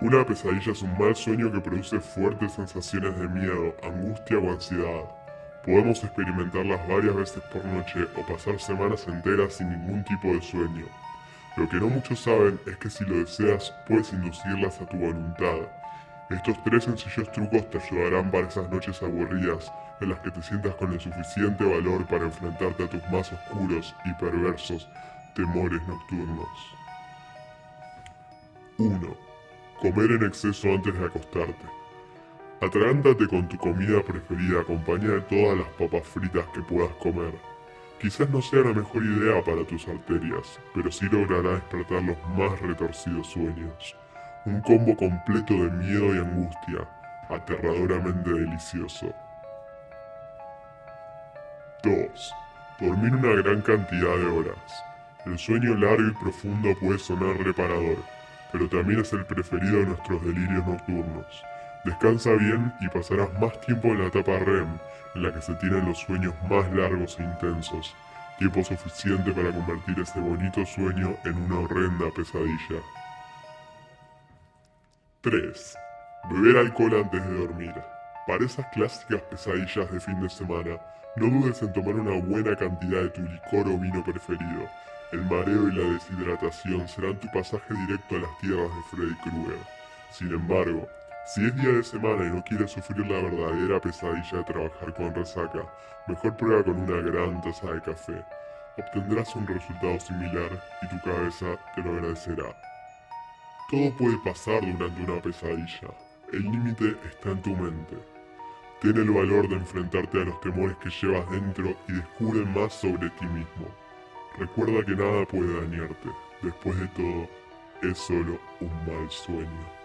Una pesadilla es un mal sueño que produce fuertes sensaciones de miedo, angustia o ansiedad. Podemos experimentarlas varias veces por noche o pasar semanas enteras sin ningún tipo de sueño. Lo que no muchos saben es que si lo deseas puedes inducirlas a tu voluntad. Estos tres sencillos trucos te ayudarán para esas noches aburridas en las que te sientas con el suficiente valor para enfrentarte a tus más oscuros y perversos temores nocturnos. 1 Comer en exceso antes de acostarte. Atragántate con tu comida preferida acompañada de todas las papas fritas que puedas comer. Quizás no sea la mejor idea para tus arterias, pero sí logrará despertar los más retorcidos sueños. Un combo completo de miedo y angustia, aterradoramente delicioso. 2. Dormir una gran cantidad de horas. El sueño largo y profundo puede sonar reparador, pero también es el preferido de nuestros delirios nocturnos. Descansa bien y pasarás más tiempo en la etapa REM, en la que se tienen los sueños más largos e intensos, tiempo suficiente para convertir ese bonito sueño en una horrenda pesadilla. 3. Beber alcohol antes de dormir. Para esas clásicas pesadillas de fin de semana, no dudes en tomar una buena cantidad de tu licor o vino preferido, el mareo y la deshidratación serán tu pasaje directo a las tierras de Freddy Krueger. Sin embargo, si es día de semana y no quieres sufrir la verdadera pesadilla de trabajar con resaca, mejor prueba con una gran taza de café. Obtendrás un resultado similar y tu cabeza te lo agradecerá. Todo puede pasar durante una pesadilla. El límite está en tu mente. Ten el valor de enfrentarte a los temores que llevas dentro y descubre más sobre ti mismo. Recuerda que nada puede dañarte. Después de todo, es solo un mal sueño.